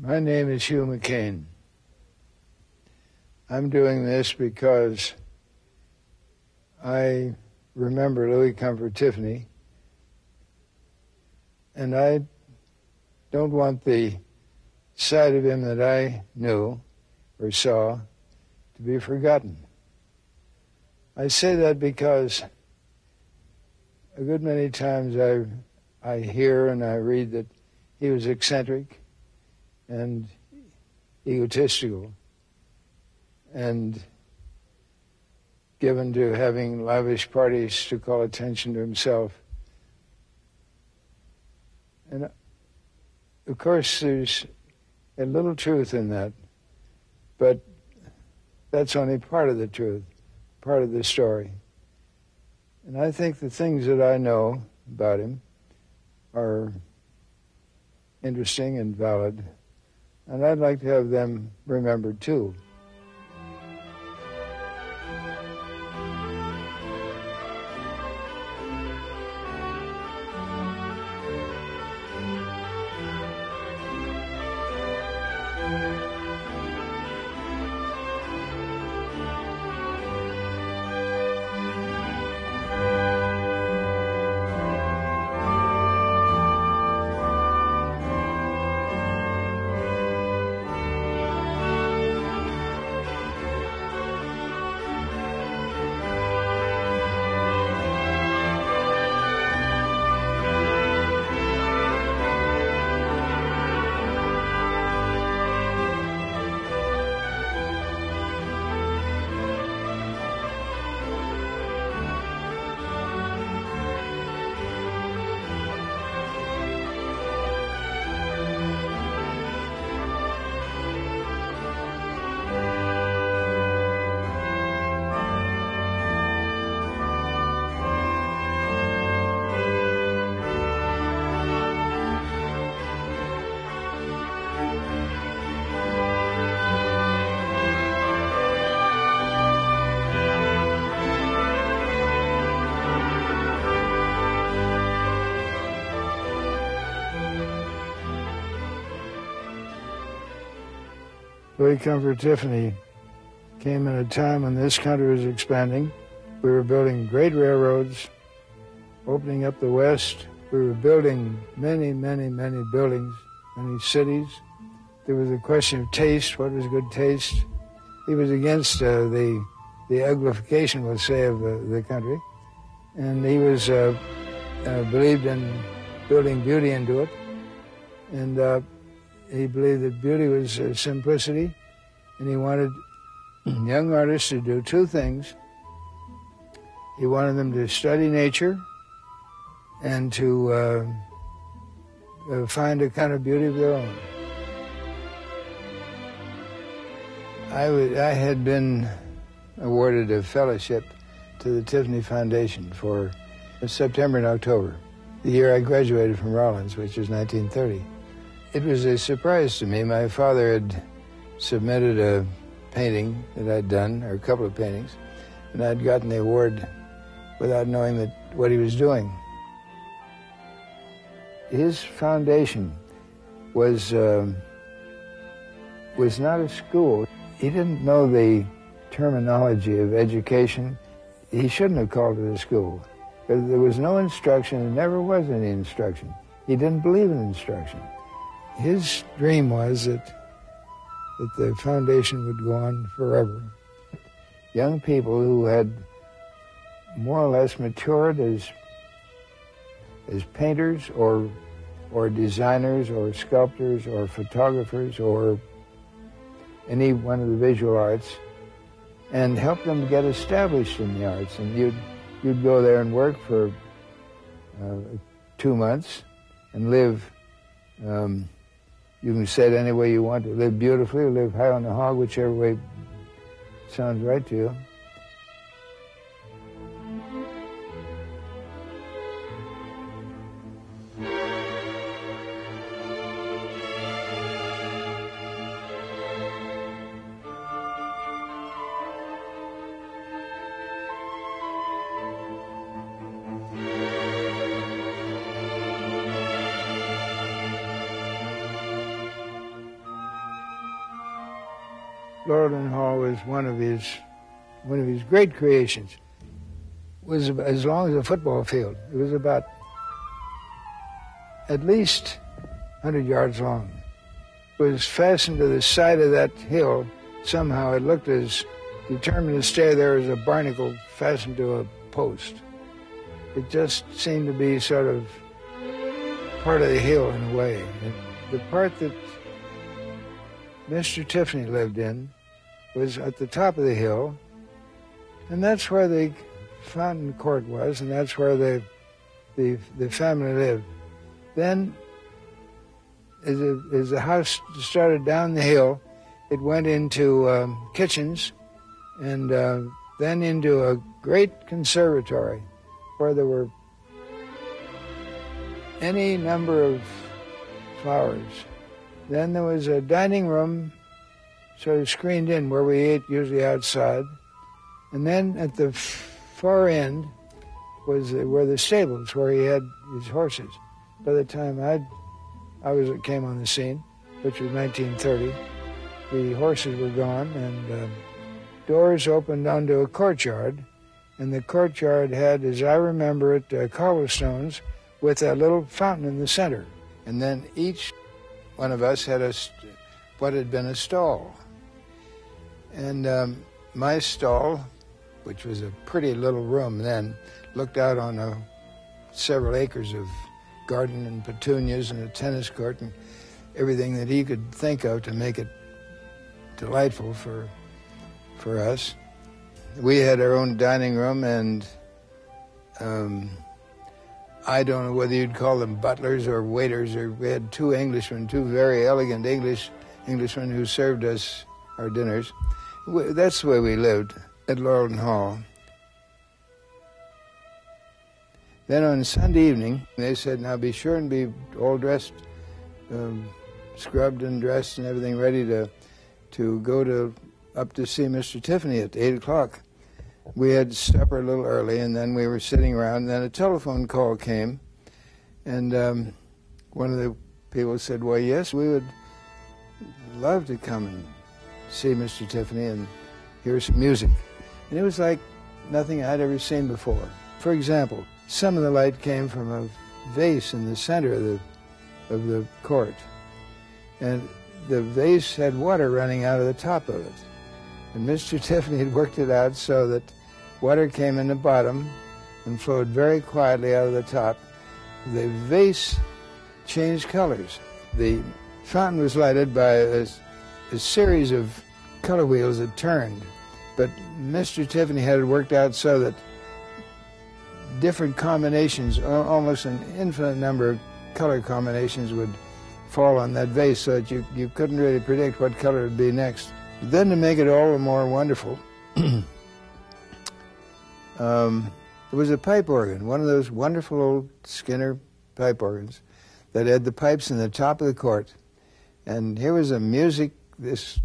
My name is Hugh McKean. I'm doing this because I remember Louis Comfort Tiffany, and I don't want the side of him that I knew or saw to be forgotten. I say that because a good many times I I hear and I read that he was eccentric and egotistical and given to having lavish parties to call attention to himself. And uh, of course, there's a little truth in that, but that's only part of the truth, part of the story. And I think the things that I know about him are interesting and valid, and I'd like to have them remembered too. Louis Comfort Tiffany came in a time when this country was expanding. We were building great railroads, opening up the West. We were building many, many, many buildings, many cities. There was a question of taste. What was good taste? He was against uh, the the uglification, we'll say, of uh, the country, and he was uh, uh believed in building beauty into it, and uh, he believed that beauty was uh, simplicity, and he wanted young artists to do two things. He wanted them to study nature and to uh, uh, find a kind of beauty of their own. I, I had been awarded a fellowship to the Tiffany Foundation for September and October, the year I graduated from Rollins, which was 1930. It was a surprise to me. My father had submitted a painting that I'd done, or a couple of paintings, and I'd gotten the award without knowing that what he was doing. His foundation was uh, was not a school. He didn't know the terminology of education. He shouldn't have called it a school. There was no instruction, there never was any instruction. He didn't believe in instruction his dream was that that the foundation would go on forever. Young people who had more or less matured as as painters or or designers or sculptors or photographers or any one of the visual arts and help them get established in the arts and you'd you'd go there and work for uh, two months and live um, you can set any way you want to. Live beautifully live high on the hog, whichever way sounds right to you. One of his one of his great creations. Was as long as a football field. It was about at least 100 yards long. It was fastened to the side of that hill. Somehow it looked as determined to stay there as a barnacle fastened to a post. It just seemed to be sort of part of the hill in a way. And the part that Mr. Tiffany lived in was at the top of the hill, and that's where the fountain court was, and that's where the the, the family lived. Then, as, as the house started down the hill, it went into um, kitchens, and uh, then into a great conservatory, where there were any number of flowers. Then there was a dining room sort of screened in where we ate usually outside. And then at the far end was where the stables where he had his horses. By the time I I was came on the scene, which was 1930, the horses were gone and uh, doors opened onto a courtyard, and the courtyard had, as I remember it, uh, cobblestones with a little fountain in the center. And then each one of us had a what had been a stall. And um, my stall, which was a pretty little room then, looked out on a, several acres of garden and petunias and a tennis court and everything that he could think of to make it delightful for for us. We had our own dining room and um, I don't know whether you'd call them butlers or waiters, or we had two Englishmen, two very elegant English Englishmen who served us our dinners. That's the way we lived at Laurelton Hall. Then on Sunday evening, they said, now be sure and be all dressed, um, scrubbed and dressed and everything ready to, to go to up to see Mr. Tiffany at 8 o'clock we had supper a little early, and then we were sitting around. And then a telephone call came, and um, one of the people said, "Well, yes, we would love to come and see Mr. Tiffany and hear some music." And it was like nothing I'd ever seen before. For example, some of the light came from a vase in the center of the of the court, and the vase had water running out of the top of it. And Mr. Tiffany had worked it out so that Water came in the bottom and flowed very quietly out of the top. The vase changed colors. The fountain was lighted by a, a series of color wheels that turned. But Mr. Tiffany had it worked out so that different combinations, almost an infinite number of color combinations would fall on that vase so that you, you couldn't really predict what color would be next. Then to make it all the more wonderful, um, it was a pipe organ, one of those wonderful old Skinner pipe organs that had the pipes in the top of the court. And here was a music, this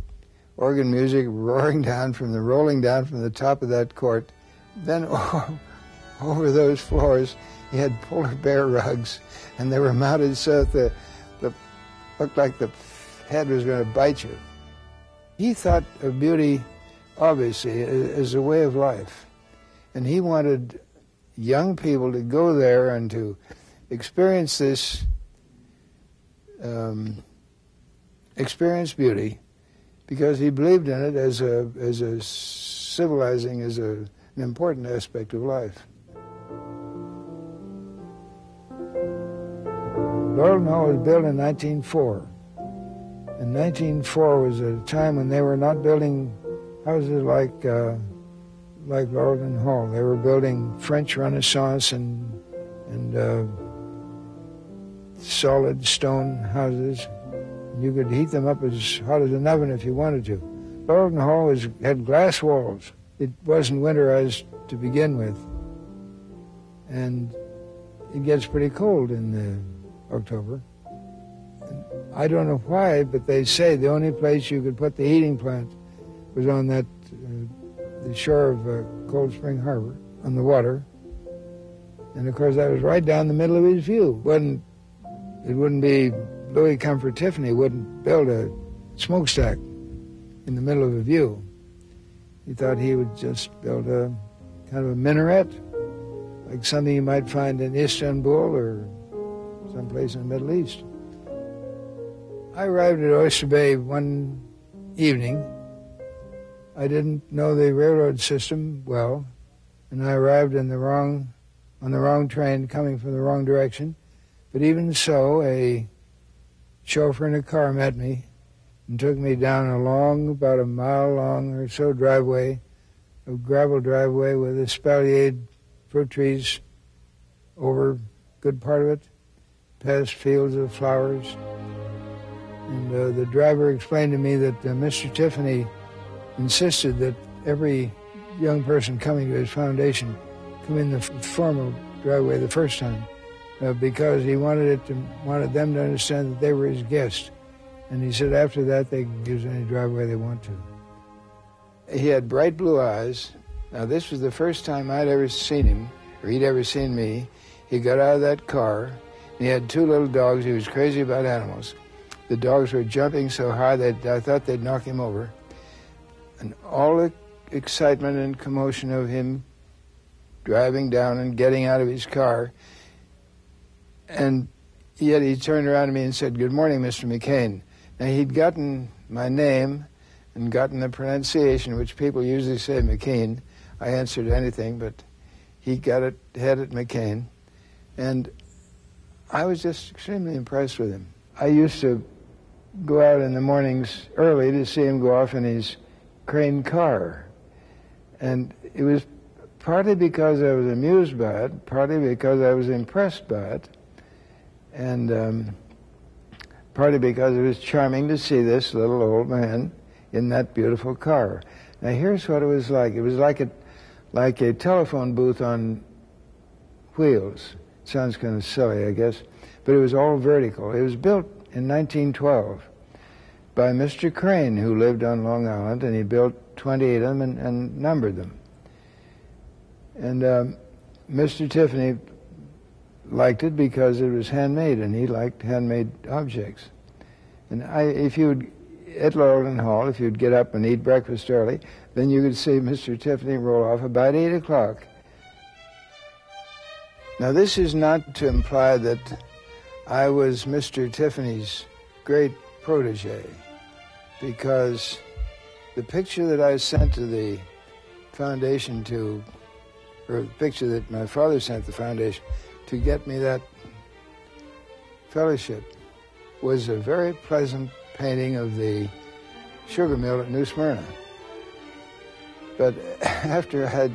organ music roaring down from the, rolling down from the top of that court. Then over those floors, he had polar bear rugs, and they were mounted so that the, the looked like the head was going to bite you. He thought of beauty, obviously, as a way of life. And he wanted young people to go there and to experience this, um, experience beauty, because he believed in it as a as a civilizing, as a, an important aspect of life. Laurelton Hall was built in 1904. And 1904 was a time when they were not building houses like. Uh, like Laurelton Hall. They were building French Renaissance and and uh, solid stone houses. You could heat them up as hot as an oven if you wanted to. Laurelton Hall was, had glass walls. It wasn't winterized to begin with, and it gets pretty cold in uh, October. I don't know why, but they say the only place you could put the heating plant was on that uh, the shore of uh, Cold Spring Harbor on the water. And of course, that was right down the middle of his view. Wouldn't it wouldn't be Louis Comfort Tiffany wouldn't build a smokestack in the middle of a view. He thought he would just build a kind of a minaret, like something you might find in Istanbul or someplace in the Middle East. I arrived at Oyster Bay one evening. I didn't know the railroad system well, and I arrived in the wrong, on the wrong train, coming from the wrong direction. But even so, a chauffeur in a car met me and took me down a long, about a mile long or so driveway, a gravel driveway with espaliered fruit trees over good part of it, past fields of flowers. And uh, the driver explained to me that uh, Mr. Tiffany insisted that every young person coming to his foundation come in the formal driveway the first time uh, because he wanted it to wanted them to understand that they were his guests. And he said after that they can use any driveway they want to. He had bright blue eyes. Now this was the first time I'd ever seen him, or he'd ever seen me. He got out of that car. And he had two little dogs. He was crazy about animals. The dogs were jumping so high that I thought they'd knock him over. And all the excitement and commotion of him driving down and getting out of his car. And yet he turned around to me and said, Good morning, Mr. McKean. Now he'd gotten my name and gotten the pronunciation, which people usually say McCain. I answered anything, but he got it, had it McKean. And I was just extremely impressed with him. I used to go out in the mornings early to see him go off in his crane car. And it was partly because I was amused by it, partly because I was impressed by it, and um, partly because it was charming to see this little old man in that beautiful car. Now here's what it was like. It was like a, like a telephone booth on wheels. Sounds kind of silly, I guess, but it was all vertical. It was built in 1912 by Mr. Crane, who lived on Long Island, and he built 28 of them and, and numbered them. And um, Mr. Tiffany liked it because it was handmade, and he liked handmade objects. And I, if you would, at Laurelton Hall, if you'd get up and eat breakfast early, then you could see Mr. Tiffany roll off about 8 o'clock. Now, this is not to imply that I was Mr. Tiffany's great protege, because the picture that I sent to the foundation to, or the picture that my father sent the foundation to get me that fellowship, was a very pleasant painting of the sugar mill at New Smyrna. But after I had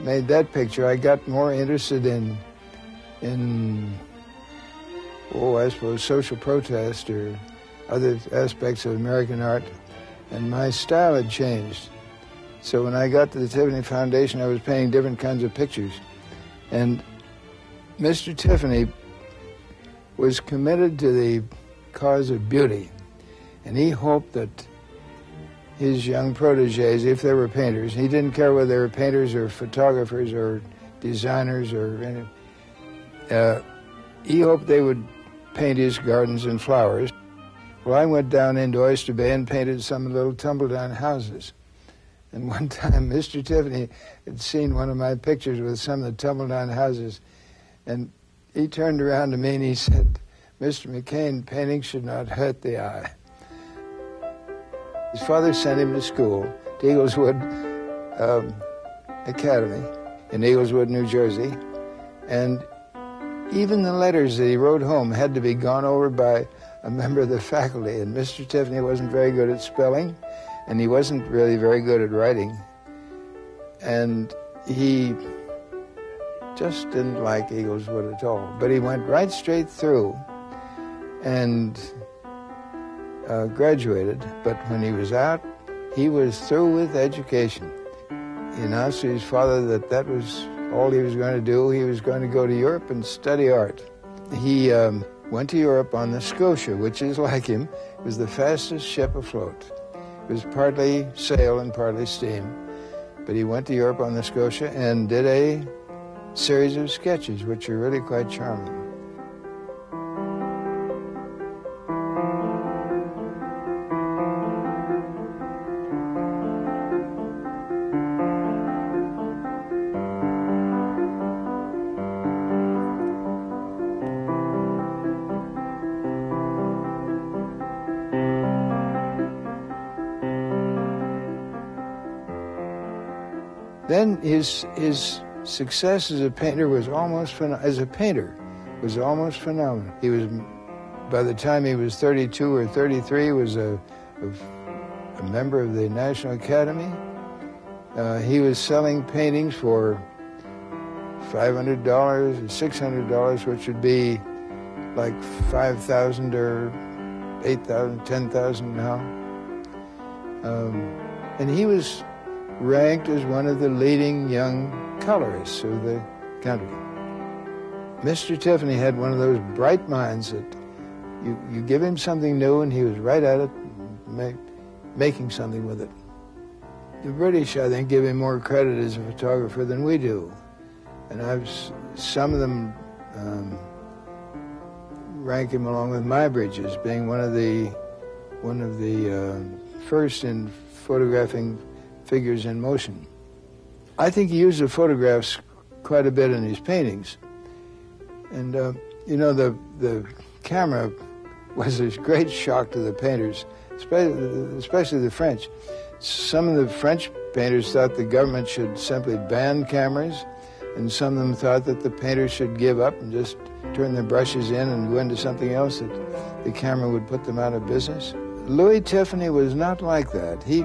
made that picture, I got more interested in, in, oh, I suppose social protest or other aspects of American art and my style had changed. So when I got to the Tiffany Foundation, I was painting different kinds of pictures. And Mr. Tiffany was committed to the cause of beauty. And he hoped that his young proteges, if they were painters, he didn't care whether they were painters or photographers or designers or any, uh, he hoped they would paint his gardens and flowers. Well, I went down into Oyster Bay and painted some little tumble-down houses. And one time, Mr. Tiffany had seen one of my pictures with some of the tumble-down houses, and he turned around to me and he said, Mr. McKean, painting should not hurt the eye. His father sent him to school, to Eagleswood um, Academy in Eagleswood, New Jersey, and even the letters that he wrote home had to be gone over by a member of the faculty, and Mr. Tiffany wasn't very good at spelling, and he wasn't really very good at writing. And he just didn't like Eagleswood at all. But he went right straight through and uh, graduated. But when he was out, he was through with education. He announced to his father that that was all he was going to do. He was going to go to Europe and study art. He um, went to Europe on the Scotia, which is like him, was the fastest ship afloat. It was partly sail and partly steam. But he went to Europe on the Scotia and did a series of sketches, which are really quite charming. Then his, his success as a painter was almost as a painter was almost phenomenal. He was by the time he was 32 or 33 was a, a, a member of the National Academy. Uh, he was selling paintings for $500 or $600, which would be like 5,000 or 8,000, 10,000 now. Um, and he was ranked as one of the leading young colorists of the country. Mr. Tiffany had one of those bright minds that you, you give him something new and he was right at it, make, making something with it. The British, I think, give him more credit as a photographer than we do. And I've some of them um, rank him along with Muybridge bridges, being one of the one of the uh, first in photographing figures in motion. I think he used the photographs quite a bit in his paintings. And uh, you know the the camera was a great shock to the painters, especially, the French. Some of the French painters thought the government should simply ban cameras, and some of them thought that the painters should give up and just turn their brushes in and go into something else that the camera would put them out of business. Louis Tiffany was not like that. He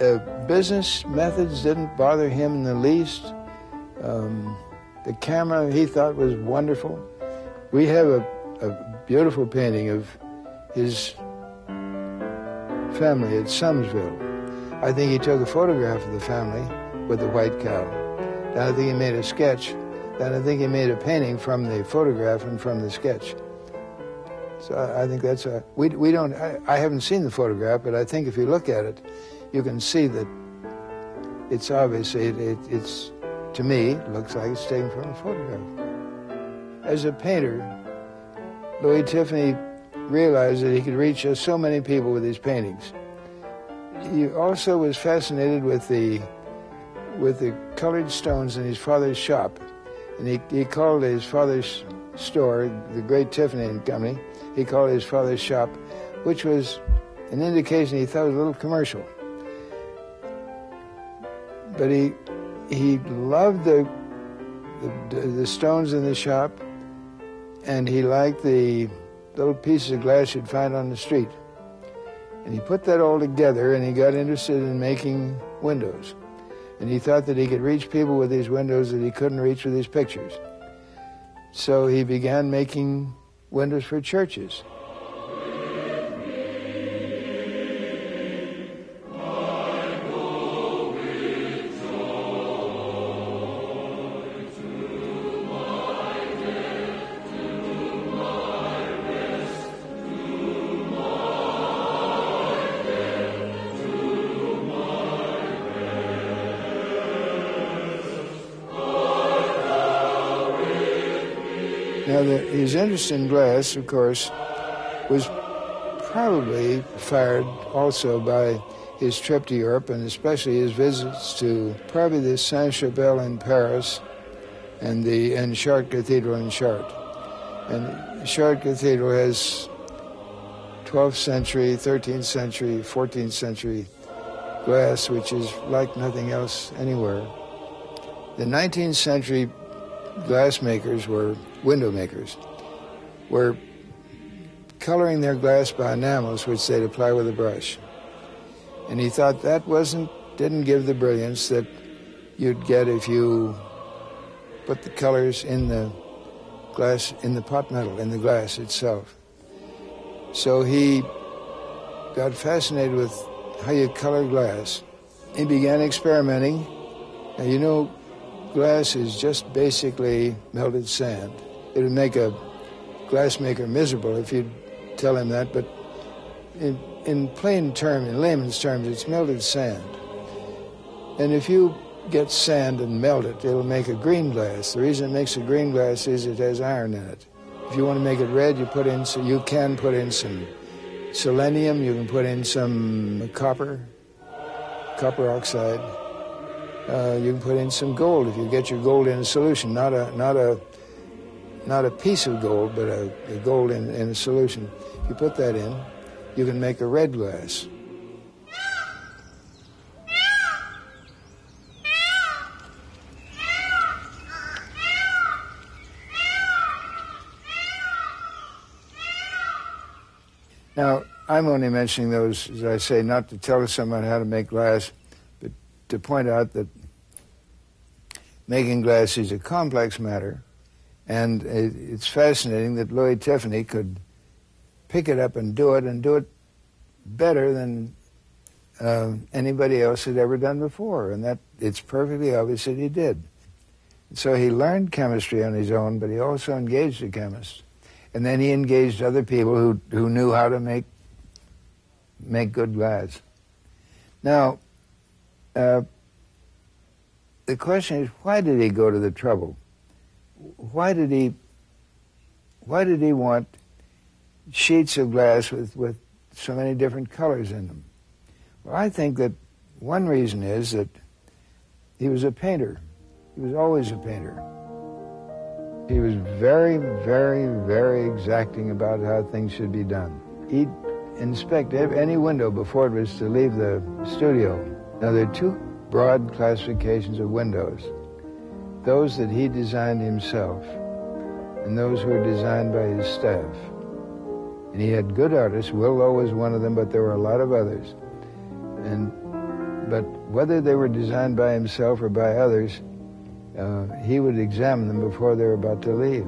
uh, business methods didn't bother him in the least. Um, the camera he thought was wonderful. We have a, a beautiful painting of his family at Summersville. I think he took a photograph of the family with the white cow. Then I think he made a sketch. Then I think he made a painting from the photograph and from the sketch. So I, I think that's a we we don't. I, I haven't seen the photograph, but I think if you look at it, you can see that it's obvious. It, it, it's to me looks like it's taken from a photograph. As a painter, Louis Tiffany realized that he could reach so many people with his paintings. He also was fascinated with the with the colored stones in his father's shop, and he, he called his father's store, the Great Tiffany and Company, he called his father's shop, which was an indication he thought was a little commercial. But he he loved the, the, the stones in the shop, and he liked the little pieces of glass you'd find on the street. And he put that all together, and he got interested in making windows. And he thought that he could reach people with these windows that he couldn't reach with his pictures. So he began making windows for churches. His interest in glass, of course, was probably fired also by his trip to Europe and especially his visits to probably the Saint Chapelle in Paris and the Chartres Cathedral in Chartres. And Chartres Cathedral has 12th century, 13th century, 14th century glass, which is like nothing else anywhere. The 19th century glassmakers were window makers were coloring their glass by enamels, which they'd apply with a brush. And he thought that wasn't didn't give the brilliance that you'd get if you put the colors in the glass in the pot metal in the glass itself. So he got fascinated with how you color glass. He began experimenting. Now you know glass is just basically melted sand. It would make a glassmaker miserable if you'd tell him that, but in, in plain terms, in layman's terms, it's melted sand. And if you get sand and melt it, it'll make a green glass. The reason it makes a green glass is it has iron in it. If you want to make it red, you put in so you can put in some selenium, you can put in some copper, copper oxide uh, you can put in some gold if you get your gold in a solution, not a not a not a piece of gold, but a, a gold in, in a solution. If you put that in, you can make a red glass. Now, I'm only mentioning those, as I say, not to tell someone how to make glass, but to point out that making glass is a complex matter, and it's fascinating that Louis Tiffany could pick it up and do it, and do it better than uh, anybody else had ever done before, and that it's perfectly obvious that he did. So he learned chemistry on his own, but he also engaged a chemist. And then he engaged other people who, who knew how to make, make good glass. Now, uh, the question is, why did he go to the trouble? Why did he, why did he want sheets of glass with, with so many different colors in them? Well, I think that one reason is that he was a painter. He was always a painter. He was very, very, very exacting about how things should be done. He'd inspect any window before it was to leave the studio. Now, there are two broad classifications of windows those that he designed himself, and those who were designed by his staff. And he had good artists. Will Low was one of them, but there were a lot of others. And but whether they were designed by himself or by others, uh, he would examine them before they were about to leave.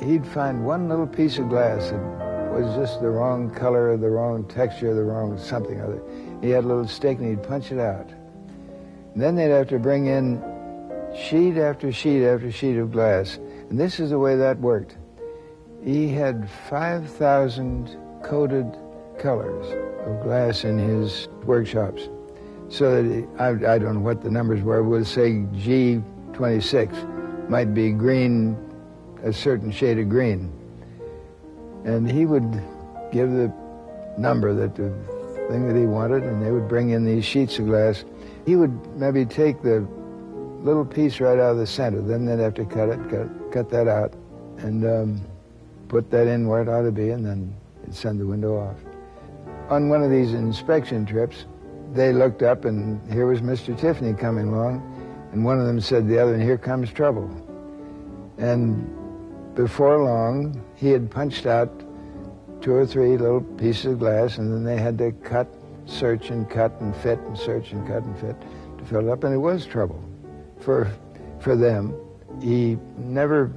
He'd find one little piece of glass that was just the wrong color or the wrong texture, the wrong something other. He had a little stick and he'd punch it out. Then they'd have to bring in sheet after sheet after sheet of glass. And this is the way that worked. He had 5,000 coated colors of glass in his workshops. So that he, I, I don't know what the numbers were, we'll say G 26 might be green, a certain shade of green. And he would give the number that the thing that he wanted, and they would bring in these sheets of glass. He would maybe take the little piece right out of the center, then they'd have to cut it, cut, cut that out, and um, put that in where it ought to be, and then send the window off. On one of these inspection trips, they looked up, and here was Mr. Tiffany coming along and one of them said the other, and here comes trouble. And before long, he had punched out two or three little pieces of glass, and then they had to cut, search, and cut, and fit, and search, and cut, and fit to fill it up, and it was trouble for, for them. He never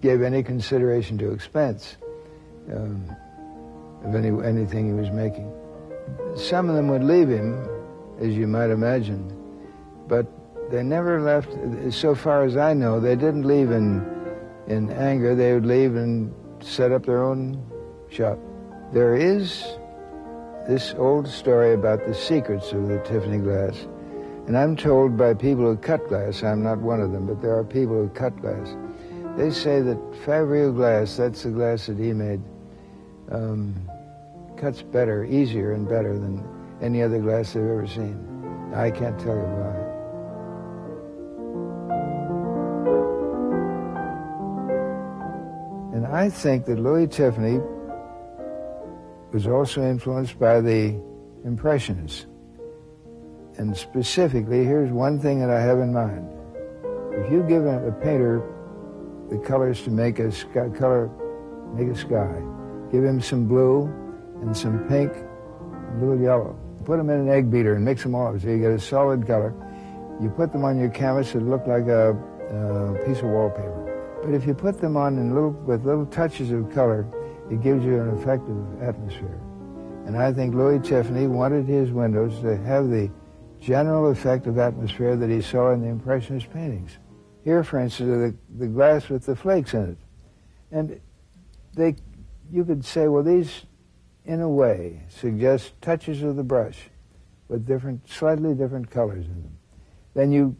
gave any consideration to expense um, of any, anything he was making. Some of them would leave him, as you might imagine, but they never left, so far as I know, they didn't leave in, in anger. They would leave and set up their own shop. There is this old story about the secrets of the Tiffany glass. And I'm told by people who cut glass, I'm not one of them, but there are people who cut glass. They say that Favrile glass, that's the glass that he made, um, cuts better, easier and better than any other glass they've ever seen. I can't tell you why. And I think that Louis Tiffany was also influenced by the Impressionists. And specifically, here's one thing that I have in mind. If you give a, a painter the colors to make a sky, color, make a sky, give him some blue and some pink and a little yellow. Put them in an egg beater and mix them all up so you get a solid color. You put them on your canvas, it look like a, a piece of wallpaper. But if you put them on in little, with little touches of color, it gives you an effective atmosphere. And I think Louis Tiffany wanted his windows to have the general effect of atmosphere that he saw in the Impressionist paintings. Here, for instance, the, the glass with the flakes in it. And they, you could say, well, these, in a way, suggest touches of the brush with different, slightly different colors in them. Then you,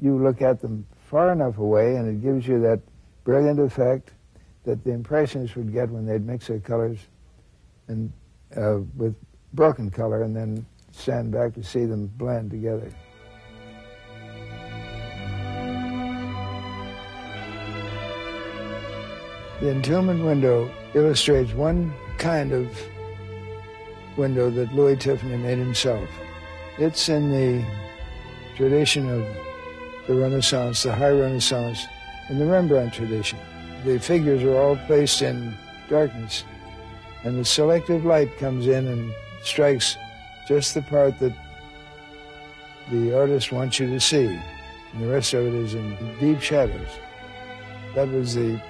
you look at them far enough away, and it gives you that brilliant effect that the Impressionists would get when they'd mix their colors and uh, with broken color and then stand back to see them blend together. The entombment window illustrates one kind of window that Louis Tiffany made himself. It's in the tradition of the Renaissance, the High Renaissance, and the Rembrandt tradition. The figures are all placed in darkness, and the selective light comes in and strikes just the part that the artist wants you to see. And the rest of it is in deep shadows. That was the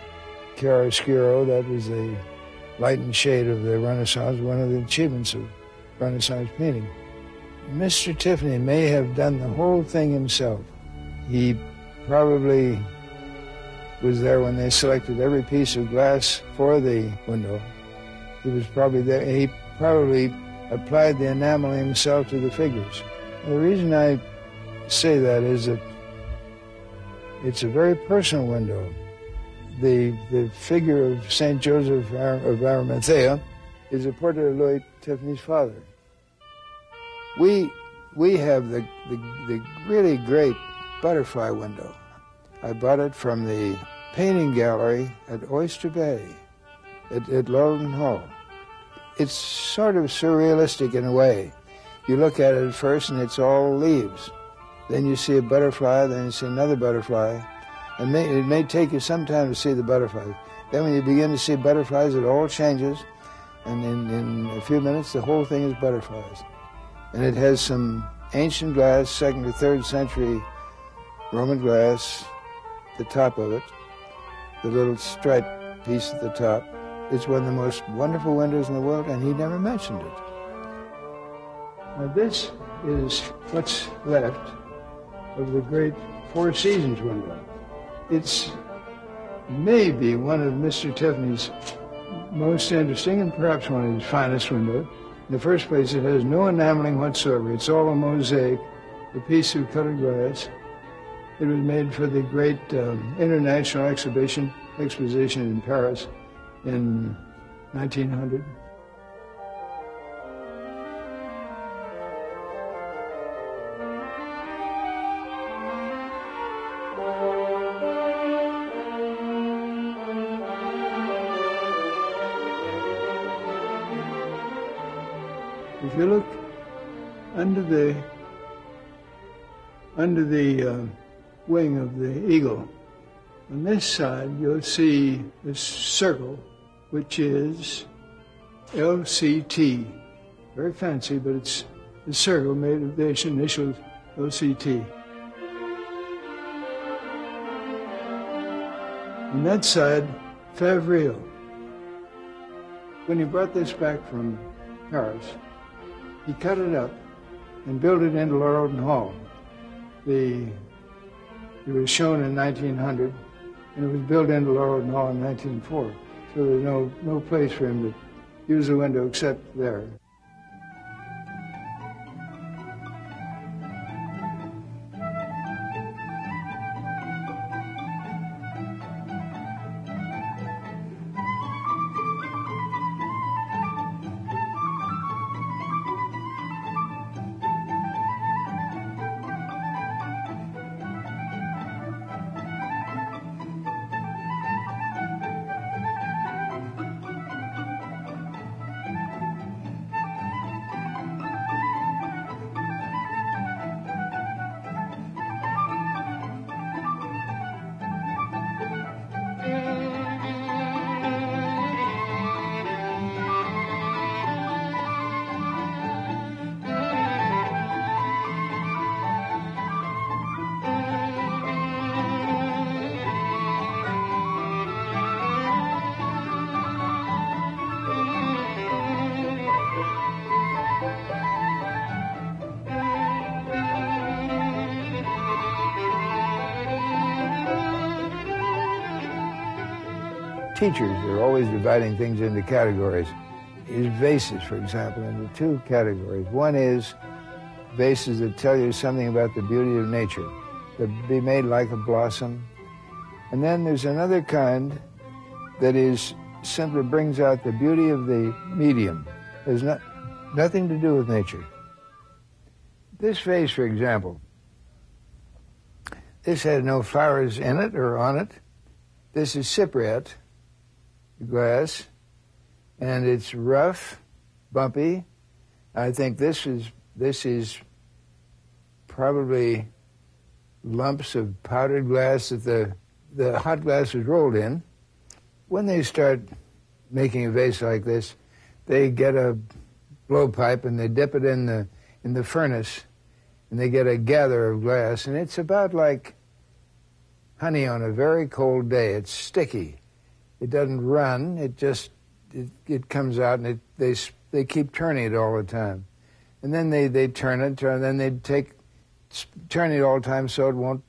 chiaroscuro, that was the light and shade of the Renaissance, one of the achievements of Renaissance painting. Mr. Tiffany may have done the whole thing himself. He probably was there when they selected every piece of glass for the window. He was probably there. He probably applied the enamel himself to the figures. The reason I say that is that it's a very personal window. The, the figure of St. Joseph of Arimathea is a portrait of Louis Tiffany's father. We, we have the, the, the really great butterfly window. I bought it from the painting gallery at Oyster Bay at, at Laurelton Hall. It's sort of surrealistic in a way. You look at it at first and it's all leaves. Then you see a butterfly, then you see another butterfly. And may, it may take you some time to see the butterflies. Then when you begin to see butterflies, it all changes. And in, in a few minutes, the whole thing is butterflies. And it has some ancient glass, second or third century Roman glass, the top of it, the little striped piece at the top. It's one of the most wonderful windows in the world, and he never mentioned it. Now, this is what's left of the great Four Seasons window. It's maybe one of Mr. Tiffany's most interesting and perhaps one of his finest windows. In the first place, it has no enameling whatsoever. It's all a mosaic, a piece of colored glass. It was made for the great um, international exhibition exposition in Paris in 1900. If you look under the under the uh, wing of the eagle. On this side, you'll see this circle, which is LCT. Very fancy, but it's a circle made of this initials LCT. On that side, Favrile. When he brought this back from Paris, he cut it up and built it into Laurelton Hall. The it was shown in 1900, and it was built into Laurelton Hall in 1904. So there's no, no place for him to use the window except there. Teachers are always dividing things into categories. Is vases, for example, into two categories. One is vases that tell you something about the beauty of nature, that be made like a blossom. And then there's another kind that is simply brings out the beauty of the medium. There's not, nothing to do with nature. This vase, for example, this had no flowers in it or on it. This is cypriot glass, and it's rough, bumpy. I think this is this is probably lumps of powdered glass that the the hot glass is rolled in. When they start making a vase like this, they get a blowpipe and they dip it in the in the furnace, and they get a gather of glass, and it's about like honey on a very cold day. It's sticky. It doesn't run. It just it, it comes out, and it, they they keep turning it all the time, and then they they turn it, turn, then they take turn it all the time so it won't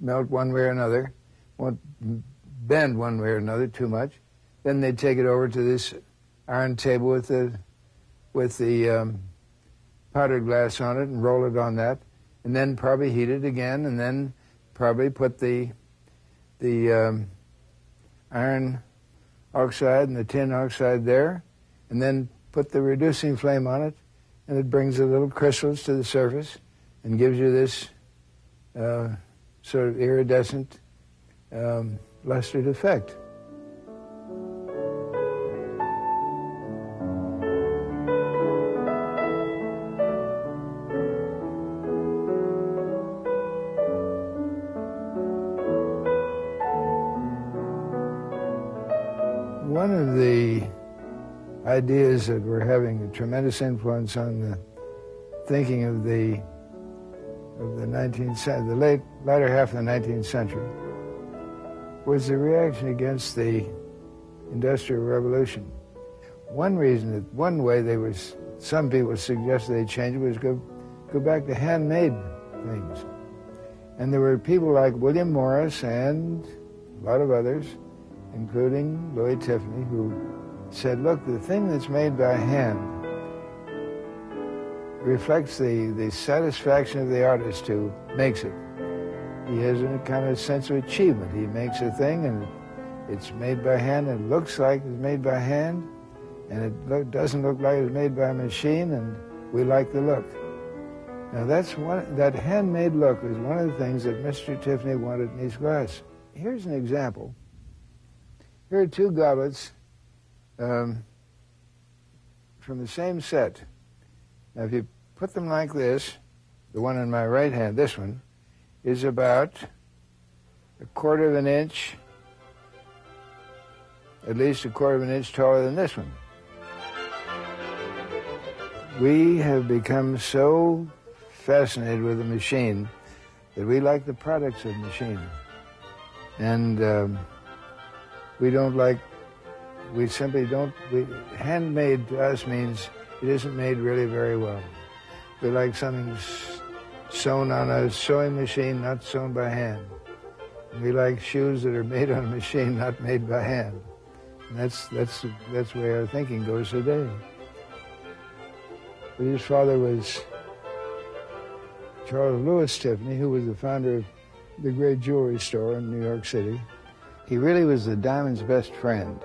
melt one way or another, won't bend one way or another too much. Then they take it over to this iron table with the with the um, powdered glass on it and roll it on that, and then probably heat it again, and then probably put the the um, iron oxide and the tin oxide there, and then put the reducing flame on it, and it brings the little crystals to the surface and gives you this uh, sort of iridescent, um, lustered effect. Ideas that were having a tremendous influence on the thinking of the of the 19th century, the late latter half of the 19th century, was the reaction against the Industrial Revolution. One reason, that one way they was, some people suggested they change it was go, go back to handmade things. And there were people like William Morris and a lot of others, including Louis Tiffany, who said, look, the thing that's made by hand reflects the, the satisfaction of the artist who makes it. He has a kind of sense of achievement. He makes a thing and it's made by hand and looks like it's made by hand and it doesn't look like it's made by a machine and we like the look. Now that's one, that handmade look is one of the things that Mr. Tiffany wanted in his glass. Here's an example. Here are two goblets um, from the same set. Now if you put them like this, the one in my right hand, this one, is about a quarter of an inch, at least a quarter of an inch taller than this one. We have become so fascinated with the machine that we like the products of the machine. And um, we don't like, we simply don't, we, handmade to us means it isn't made really very well. We like something sewn on a sewing machine, not sewn by hand. We like shoes that are made on a machine, not made by hand. And that's that's that's way our thinking goes today. But his father was Charles Lewis Tiffany, who was the founder of the great jewelry store in New York City. He really was the diamond's best friend.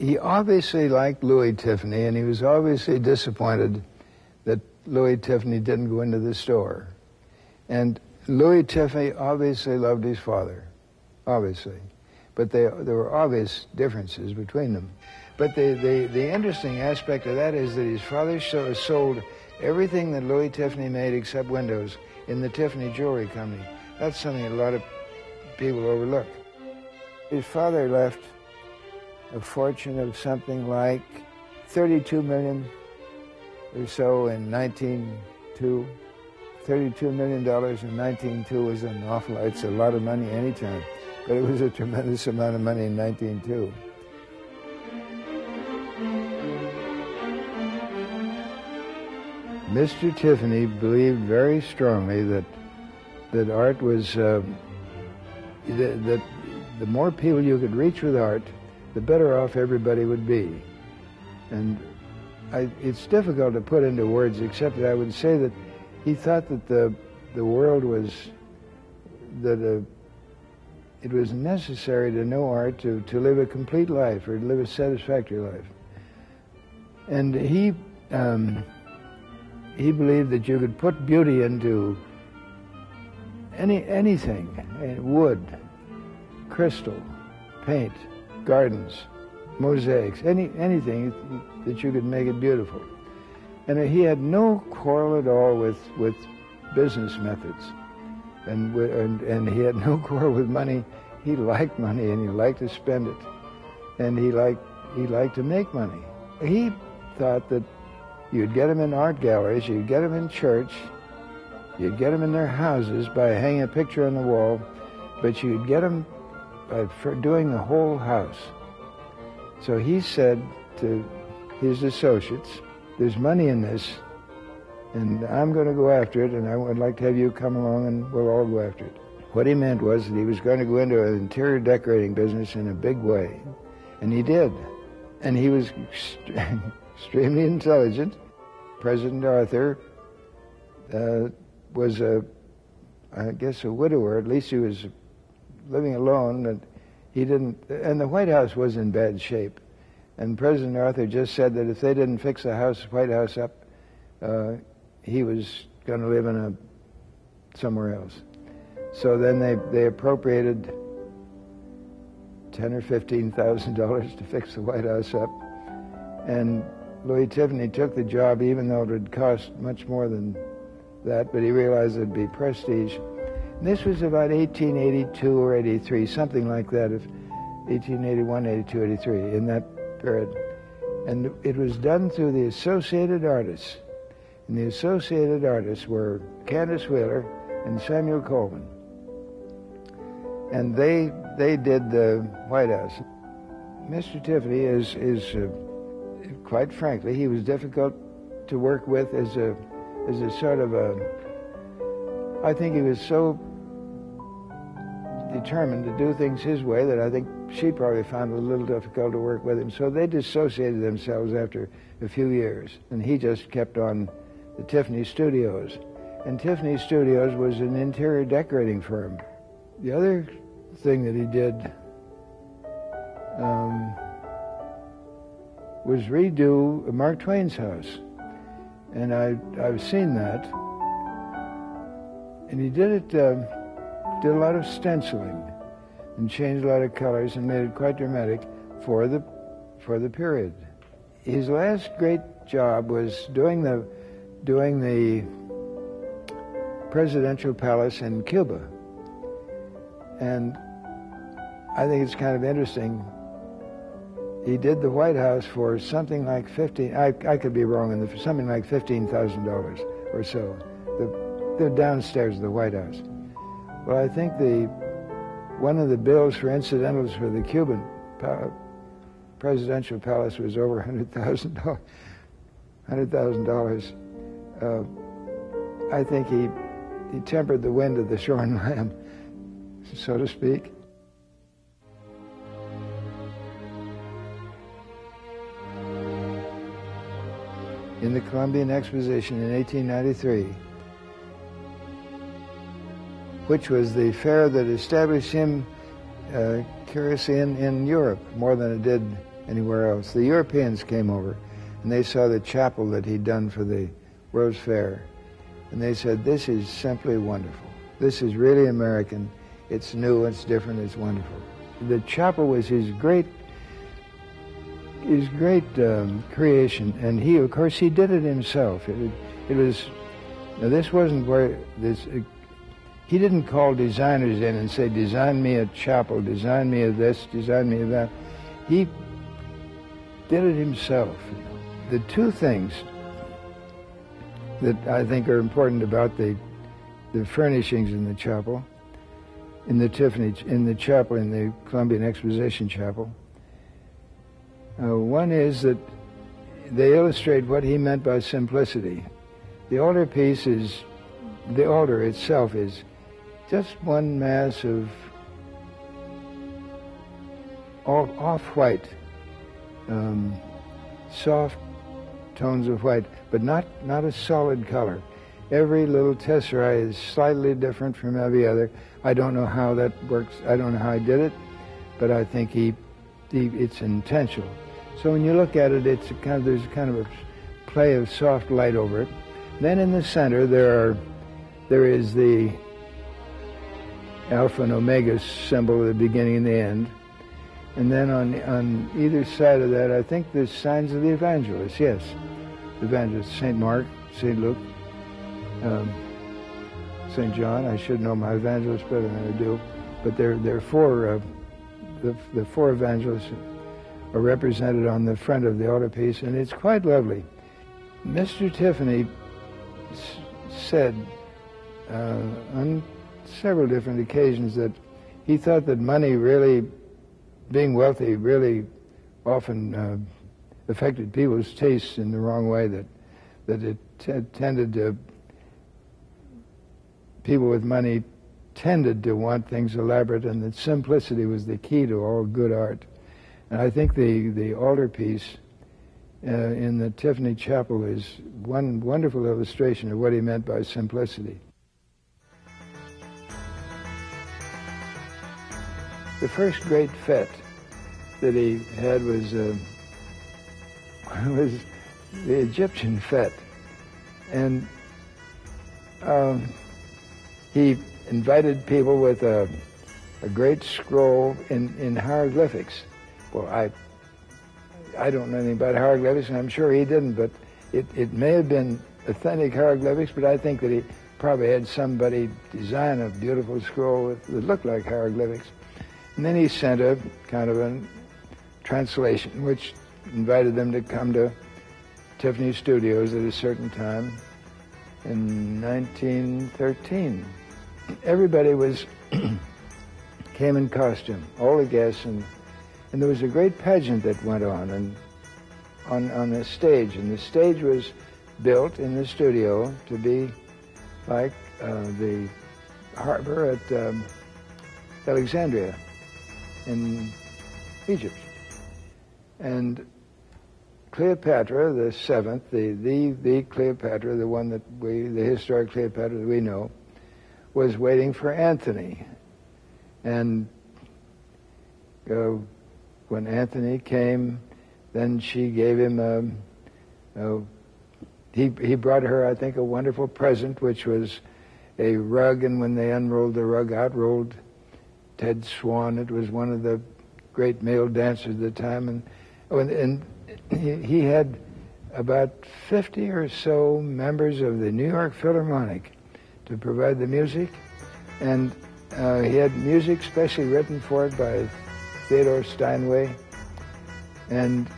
He obviously liked Louis Tiffany, and he was obviously disappointed that Louis Tiffany didn't go into the store. And Louis Tiffany obviously loved his father, obviously. But they, there were obvious differences between them. But the, the, the interesting aspect of that is that his father sold everything that Louis Tiffany made except windows in the Tiffany Jewelry Company. That's something a lot of people overlook. His father left a fortune of something like 32 million or so in 1902. 32 million dollars in 1902 was an awful lot. It's a lot of money anytime, but it was a tremendous amount of money in 1902. Mr. Tiffany believed very strongly that that art was uh, that, that the more people you could reach with art, the better off everybody would be. And I, it's difficult to put into words, except that I would say that he thought that the the world was that uh, it was necessary to know art to, to live a complete life or to live a satisfactory life. And he um, he believed that you could put beauty into any anything, eh, wood, crystal, paint, gardens, mosaics, any anything that you could make it beautiful. And he had no quarrel at all with with business methods, and and and he had no quarrel with money. He liked money and he liked to spend it. and he liked he liked to make money. He thought that you'd get them in art galleries, you'd get them in church, you'd get them in their houses by hanging a picture on the wall, but you'd get them by doing the whole house. So he said to his associates, "There's money in this." and I'm going to go after it, and I would like to have you come along, and we'll all go after it. What he meant was that he was going to go into an interior decorating business in a big way, and he did. And he was extremely intelligent. President Arthur uh, was a, I guess, a widower. At least he was living alone, but he didn't. And the White House was in bad shape. And President Arthur just said that if they didn't fix the house, White House up, uh, he was going to live in a somewhere else. So then they, they appropriated ten or fifteen thousand dollars to fix the White House up, and Louis Tiffany took the job, even though it would cost much more than that. But he realized it'd be prestige. This was about 1882 or 83, something like that, if 1881, 82, 83, in that period. And it was done through the Associated Artists. And the associated artists were Candace Wheeler and Samuel Colman. And they they did the White House. Mr. Tiffany is is uh, quite frankly he was difficult to work with as a as a sort of a. I think he was so determined to do things his way that I think she probably found a little difficult to work with him. So they dissociated themselves after a few years, and he just kept on the Tiffany Studios. And Tiffany Studios was an interior decorating firm. The other thing that he did um, was redo Mark Twain's house. And I, I've seen that. And he did it, uh, did a lot of stenciling and changed a lot of colors and made it quite dramatic for the, for the period. His last great job was doing the doing the presidential palace in Cuba. And I think it's kind of interesting. He did the White House for something like 15, I, I could be wrong, in the, something like $15,000 or so. The, the downstairs of the White House. Well, I think the one of the bills for incidentals for the Cuban presidential palace was over $100,000. $100,000 uh, I think he, he tempered the wind of the shorn lamb, so to speak. In the Columbian Exposition in 1893, which was the fair that established him uh, curiously in, in Europe more than it did anywhere else. The Europeans came over and they saw the chapel that he'd done for the World's Fair. And they said, this is simply wonderful. This is really American. It's new, it's different, it's wonderful. The chapel was his great, his great um, creation, and he, of course, he did it himself. It, it was, now this wasn't where this, he didn't call designers in and say, design me a chapel, design me a this, design me a that. He did it himself. The two things that I think are important about the the furnishings in the chapel, in the Tiffany, in the chapel, in the Columbian Exposition Chapel. Uh, one is that they illustrate what he meant by simplicity. The altar piece is, the altar itself is just one mass of off-white, um, soft tones of white, but not, not a solid color. Every little tesserae is slightly different from every other. I don't know how that works. I don't know how he did it, but I think he, he it's intentional. So when you look at it, it's kind of, there's kind of a play of soft light over it. Then in the center there are there is the alpha and omega symbol the beginning and the end. And then on on either side of that, I think there's signs of the evangelists. Yes, evangelists: Saint Mark, Saint Luke, um, Saint John. I should know my evangelists better than I do, but there there are four uh, the the four evangelists. are represented on the front of the altarpiece, and it's quite lovely. Mr. Tiffany said uh, on several different occasions that he thought that money really, being wealthy, really often uh, affected people's tastes in the wrong way. That that it t- tended to people with money tended to want things elaborate, and that simplicity was the key to all good art. And I think the the altarpiece uh, in the Tiffany Chapel is one wonderful illustration of what he meant by simplicity. The first great fete that he had was uh, was the Egyptian fete, and um, he invited people with a, a great scroll in, in hieroglyphics. Well, I I don't know anything about hieroglyphics, and I'm sure he didn't, but it, it may have been authentic hieroglyphics, but I think that he probably had somebody design a beautiful scroll that looked like hieroglyphics. And then he sent a kind of a translation, which invited them to come to Tiffany Studios at a certain time in 1913. Everybody was came in costume, all the guests, and and there was a great pageant that went on and on on the stage, and the stage was built in the studio to be like uh, the harbor at um, Alexandria in Egypt. And Cleopatra, the seventh, the, the, the Cleopatra, the one that we, the historic Cleopatra that we know, was waiting for Antony. And uh, when Antony came, then she gave him a, a he, he brought her, I think, a wonderful present, which was a rug, and when they unrolled the rug, out rolled Ted Shawn. It was one of the great male dancers at the time, and oh, and, and he, he had about 50 or so members of the New York Philharmonic to provide the music, and uh, he had music specially written for it by Theodore Steinway, and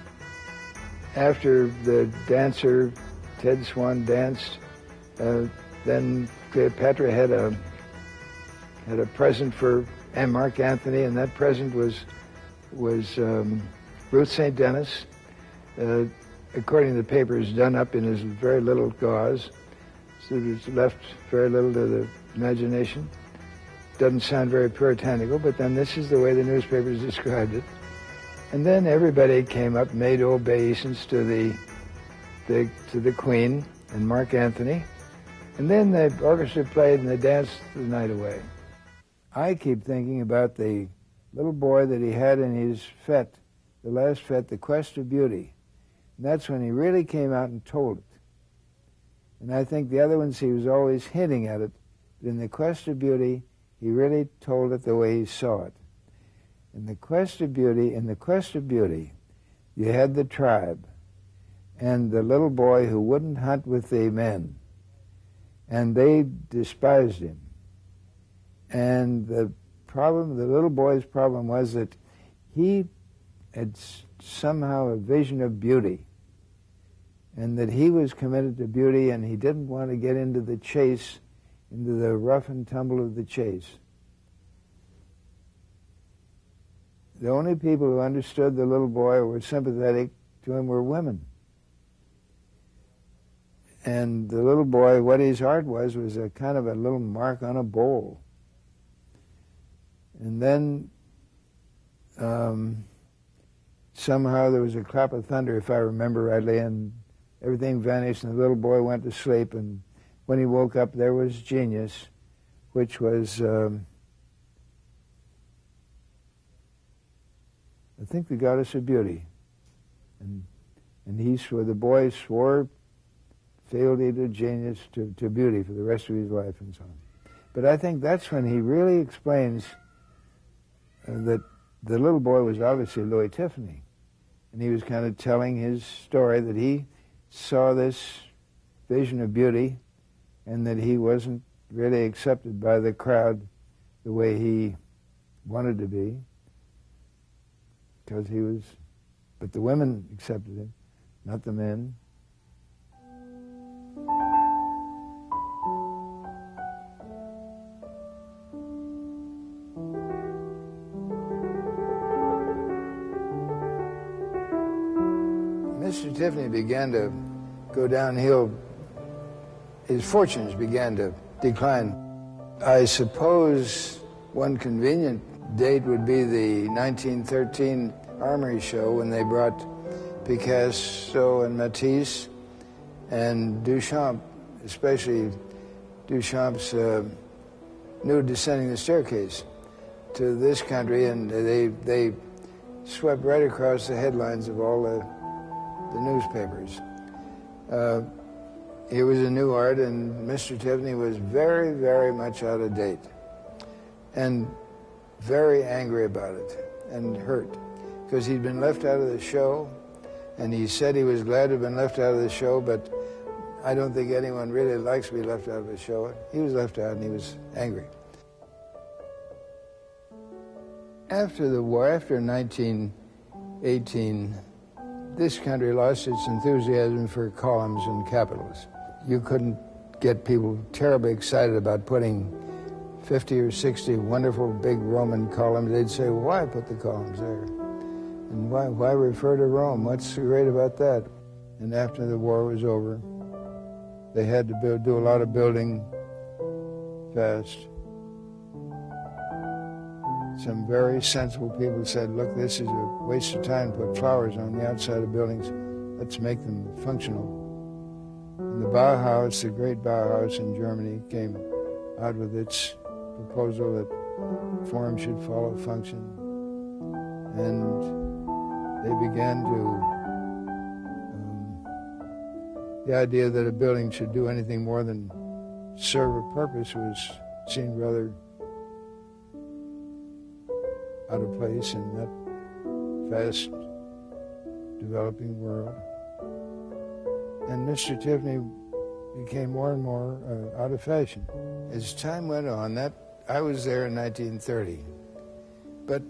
after the dancer Ted Shawn danced, uh, then Cleopatra had a had a present for and Mark Antony, and that present was was um, Ruth St. Denis, uh, according to the papers, done up in his very little gauze, so it's left very little to the imagination. Doesn't sound very puritanical, but then this is the way the newspapers described it. And then everybody came up, made obeisance to the, the to the Queen and Mark Antony, and then the orchestra played and they danced the night away. I keep thinking about the little boy that he had in his fete, the last fete, the Quest of Beauty. And that's when he really came out and told it. And I think the other ones he was always hinting at it, but in the Quest of Beauty, he really told it the way he saw it. In the Quest of Beauty, in the Quest of Beauty, you had the tribe and the little boy who wouldn't hunt with the men. And they despised him. And the problem, the little boy's problem was that he had somehow a vision of beauty. And that he was committed to beauty and he didn't want to get into the chase, into the rough and tumble of the chase. The only people who understood the little boy or were sympathetic to him were women. And the little boy, what his art was, was a kind of a little mark on a bowl. And then um, somehow there was a clap of thunder, if I remember rightly, and everything vanished, and the little boy went to sleep. And when he woke up, there was genius, which was, um, I think, the goddess of beauty. And, and he swore, the boy swore fealty to genius, to, to beauty for the rest of his life, and so on. But I think that's when he really explains Uh, that the little boy was obviously Louis Tiffany. And he was kind of telling his story that he saw this vision of beauty and that he wasn't really accepted by the crowd the way he wanted to be because he was But the women accepted him, not the men. Tiffany began to go downhill. His fortunes began to decline. I suppose one convenient date would be the 1913 Armory Show when they brought Picasso and Matisse and Duchamp, especially Duchamp's uh, Nude Descending the Staircase, to this country, and they they swept right across the headlines of all the the newspapers. Uh, it was a new art, and Mr. Tiffany was very, very much out of date, and very angry about it, and hurt because he'd been left out of the show, and he said he was glad to have been left out of the show, but I don't think anyone really likes to be left out of a show. He was left out, and he was angry. After the war, after 1918, this country lost its enthusiasm for columns and capitals. You couldn't get people terribly excited about putting 50 or 60 wonderful big Roman columns. They'd say, why put the columns there? And why, why refer to Rome? What's great about that? And after the war was over, they had to build, do a lot of building fast. Some very sensible people said, look, this is a waste of time to put flowers on the outside of buildings. Let's make them functional. And the Bauhaus, the great Bauhaus in Germany, came out with its proposal that form should follow function. And they began to, um, the idea that a building should do anything more than serve a purpose was seemed rather out of place in that fast developing world. And Mr. Tiffany became more and more uh, out of fashion. As time went on, that I was there in 1930, but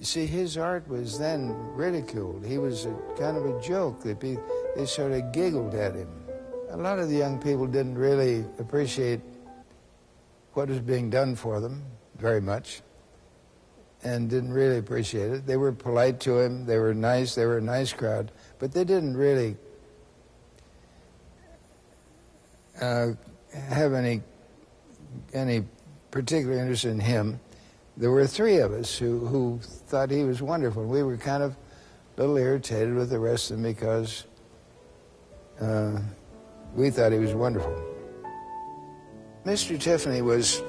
see, his art was then ridiculed. He was a, kind of a joke. They, they sort of giggled at him. A lot of the young people didn't really appreciate what was being done for them very much and didn't really appreciate it. They were polite to him. They were nice. They were a nice crowd, but they didn't really uh, have any any particular interest in him there were three of us who, who thought he was wonderful. We were kind of a little irritated with the rest of them because uh, we thought he was wonderful. Mr. Tiffany was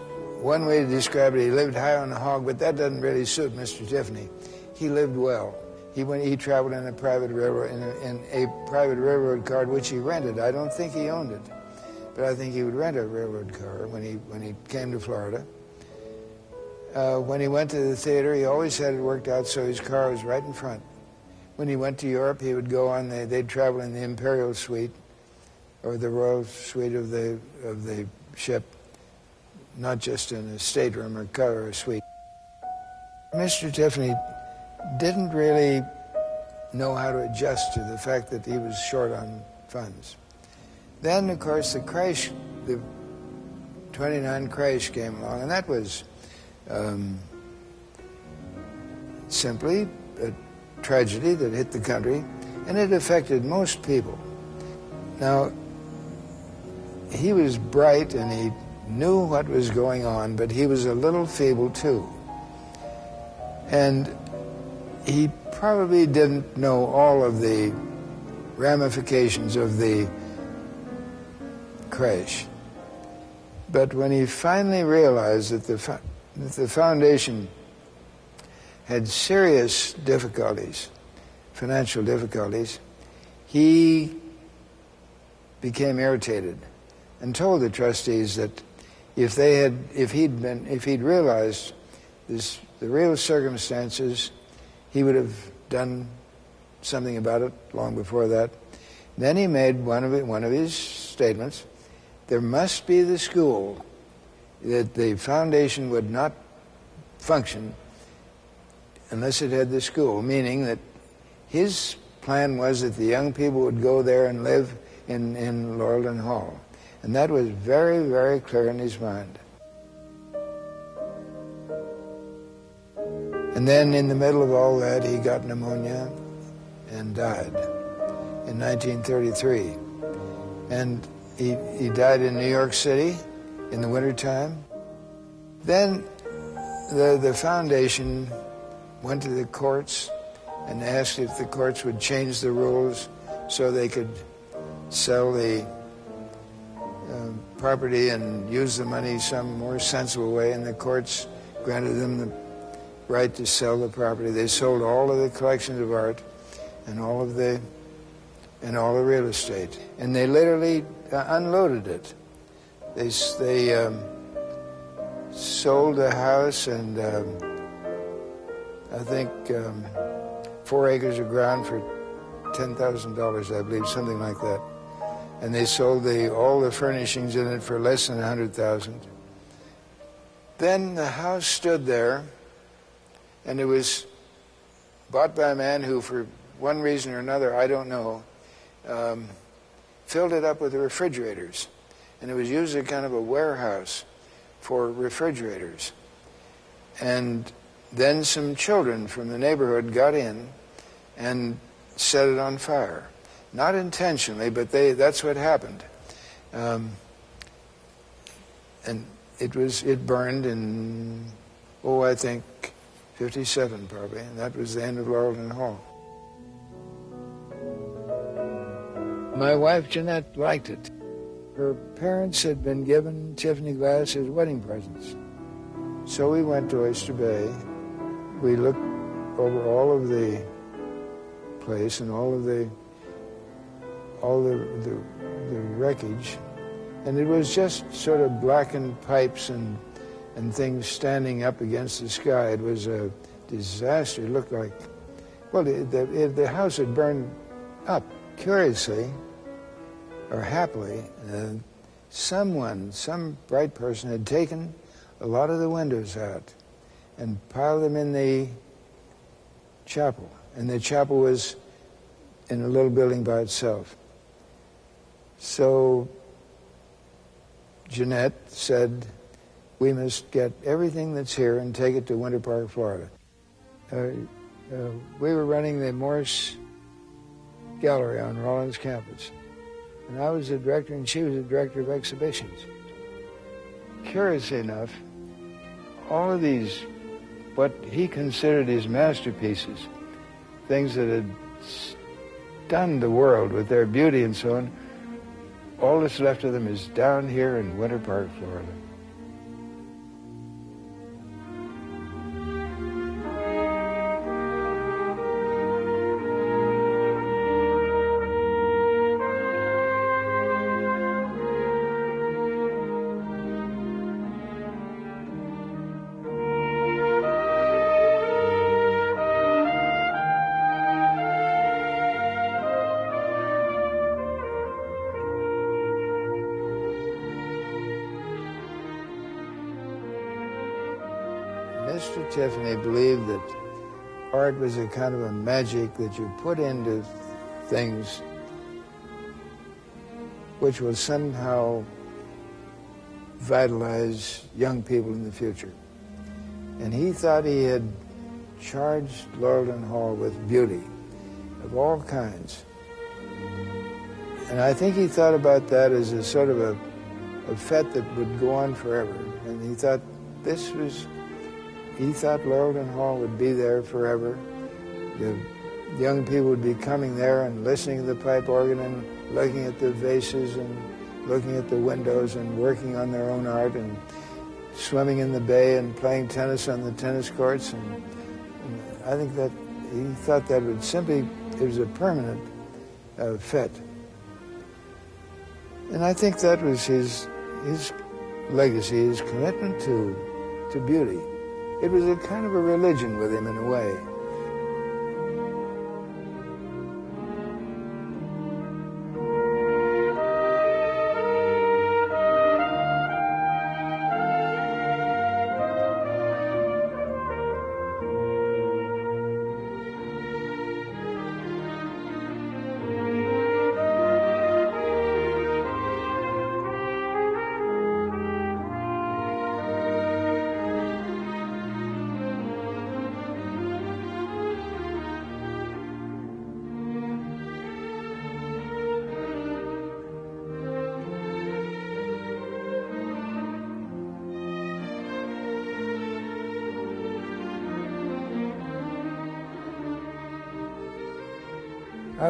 one way to describe it. He lived high on the hog, but that doesn't really suit Mr. Tiffany. He lived well. He went. He traveled in a private railroad in a, in a private railroad car, which he rented. I don't think he owned it, but I think he would rent a railroad car when he when he came to Florida uh, when he went to the theater, he always had it worked out so his car was right in front. When he went to Europe, he would go on the, they'd travel in the Imperial Suite or the Royal Suite of the, of the ship, not just in a stateroom or car or a suite. Mr. Tiffany didn't really know how to adjust to the fact that he was short on funds. Then, of course, the crash, the 29 crash came along, and that was um, simply a tragedy that hit the country, and it affected most people. Now, he was bright and he knew what was going on, but he was a little feeble too. And he probably didn't know all of the ramifications of the crash. But when he finally realized that the that the foundation had serious difficulties, financial difficulties, he became irritated and told the trustees that if they had, if he'd been, if he'd realized this, the real circumstances, he would have done something about it long before that. Then he made one of it, one of his statements: there must be the school that the foundation would not function unless it had the school, meaning that his plan was that the young people would go there and live in, in Laurelton Hall. And that was very, very clear in his mind. And then in the middle of all that, he got pneumonia and died in 1933. And he, he died in New York City in the wintertime. Then the, the foundation went to the courts and asked if the courts would change the rules so they could sell the property and use the money some more sensible way. And the courts granted them the right to sell the property. They sold all of the collections of art and all of the and all the real estate, and they literally uh, unloaded it. They they um, sold the house and um, I think um, four acres of ground for ten thousand dollars, I believe, something like that. And they sold the all the furnishings in it for less than a hundred thousand. Then the house stood there, and it was bought by a man who, for one reason or another, I don't know, um, filled it up with refrigerators, and it was used as kind of a warehouse for refrigerators. And then some children from the neighborhood got in and set it on fire. Not intentionally, but they, that's what happened. Um, and it was it burned in, oh, I think 57 probably, and that was the end of Laurelton Hall. My wife Jeannette liked it. Her parents had been given Tiffany Glass as wedding presents. So we went to Oyster Bay. We looked over all of the place and all of the all the, the, the wreckage. And it was just sort of blackened pipes and, and things standing up against the sky. It was a disaster. It looked like, well, the, the, the house had burned up. Curiously, or happily, someone, some bright person had taken a lot of the windows out and piled them in the chapel. And the chapel was in a little building by itself. So Jeannette said, we must get everything that's here and take it to Winter Park, Florida. Uh, uh, we were running the Morse Gallery on Rollins campus. And I was the director, and she was the director of exhibitions. Curiously enough, all of these, what he considered his masterpieces, things that had stunned the world with their beauty and so on, all that's left of them is down here in Winter Park, Florida. Art was a kind of a magic that you put into things which will somehow vitalize young people in the future. And he thought he had charged Laurelton Hall with beauty of all kinds. And I think he thought about that as a sort of a, a fete that would go on forever. And he thought this was he thought Laurelton Hall would be there forever. The young people would be coming there and listening to the pipe organ and looking at the vases and looking at the windows and working on their own art and swimming in the bay and playing tennis on the tennis courts. And, and I think that he thought that would simply, it was a permanent uh, fete. And I think that was his, his legacy, his commitment to, to beauty. It was a kind of a religion with him in a way.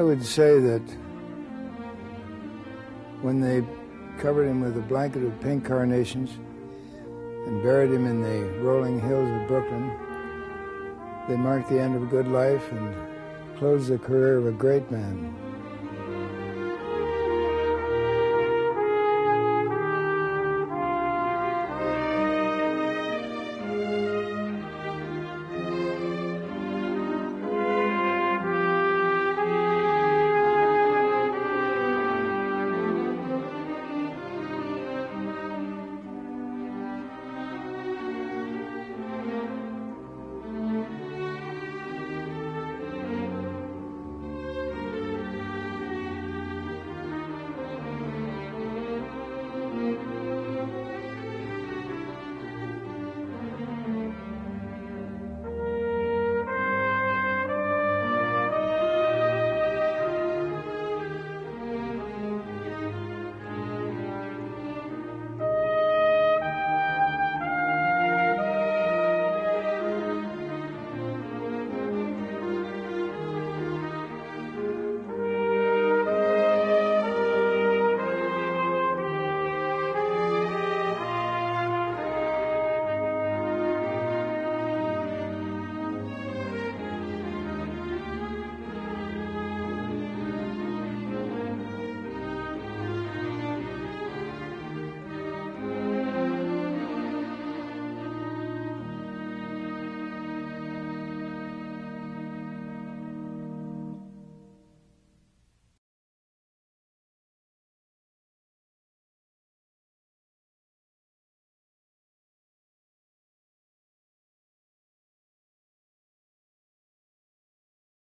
Would say that when they covered him with a blanket of pink carnations and buried him in the rolling hills of Brooklyn, they marked the end of a good life and closed the career of a great man.